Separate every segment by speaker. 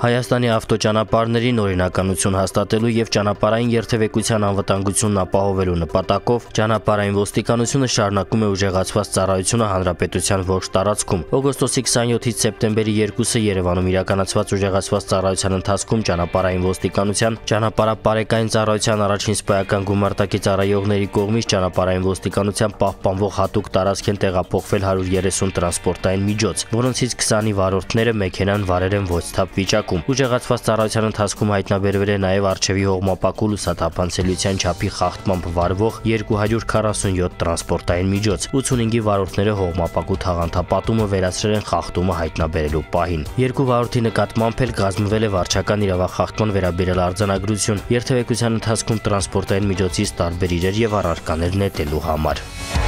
Speaker 1: Հայաստանի ավտոճանապարհներին օրինականություն հաստատելու եւ ճանապարհային երթևեկության անվտանգությունն ապահովելու նպատակով ճանապարհային ոստիկանությունը շարունակում է ուժեղացված ծառայությունը հանրապետության ողջ տարածքում։ Օգոստոսի 27-ից սեպտեմբերի 2-ը Երևանում իրականացված ուժեղացված ծառայության ընթացքում ճանապարհային ոստիկանության ճանապարհապարեկային ծառայության առաջին սպայական գումարտակի ծառայողների կողմից ճանապարհային ոստիկանության պահպանվող հատուկ տարածք են տեղափոխվել 130 տրանսպորտային միջոց, որոնցից 20-ի վարորդները մեքենան վարել են ոչ թափ վիճակում վիճակում։ Ուժեղացված ծառայության ընթացքում հայտնաբերվել է նաև արչեւի հողմապակու լուսաթափանցելիության չափի խախտմամբ վարվող 247 տրանսպորտային միջոց։ 85-ի վարորդները հողմապակու թաղանթապատումը վերացրել են խախտումը հայտնաբերելու պահին։ Երկու վարորդի նկատմամբ էլ կազմվել է վարչական իրավախախտման վերաբերյալ արձանագրություն երթևեկության ընթացքում տրանսպորտային միջոցից տարբեր իրեր եւ առարկաներ նետելու համար։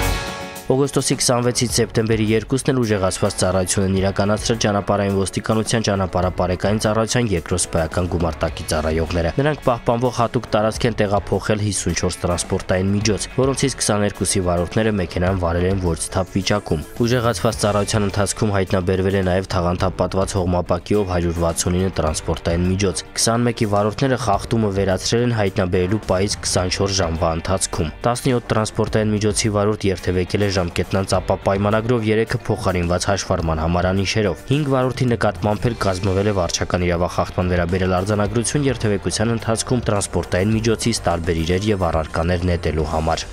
Speaker 1: Օգոստոսի 26-ից սեպտեմբերի 2-ն էլ ուժեղացված ծառայություն են իրականացրել ճանապարհային ոստիկանության ճանապարհապարեկային ծառայության երկրորդ սպայական գումարտակի ծառայողները։ Նրանք պահպանվող հատուկ տարածք են տեղափոխել 54 տրանսպորտային միջոց, որոնցից 22-ի վարորդները մեքենան վարել են ոչ թափ վիճակում։ Ուժեղացված ծառայության ընթացքում հայտնաբերվել է նաև թաղանթապատված հողմապակիով 169 տրանսպորտային միջոց։ 21-ի վարորդները խախտումը վերացրել են հայտնաբերելու պահից 24 ժամվա ընթացքում։ 17 տրանսպորտային միջոցի վարորդ երթևեկել է ժամկետնանց ապա պայմանագրով 3-ը փոխարինված հաշվառման համարանիշերով։ 5 վարորդի նկատմամբ էլ կազմվել է վարչական իրավախախտման վերաբերյալ արձանագրություն երթևեկության ընթացքում տրանսպորտային միջոցից տարբեր իրեր եւ առարկաներ նետելու համար։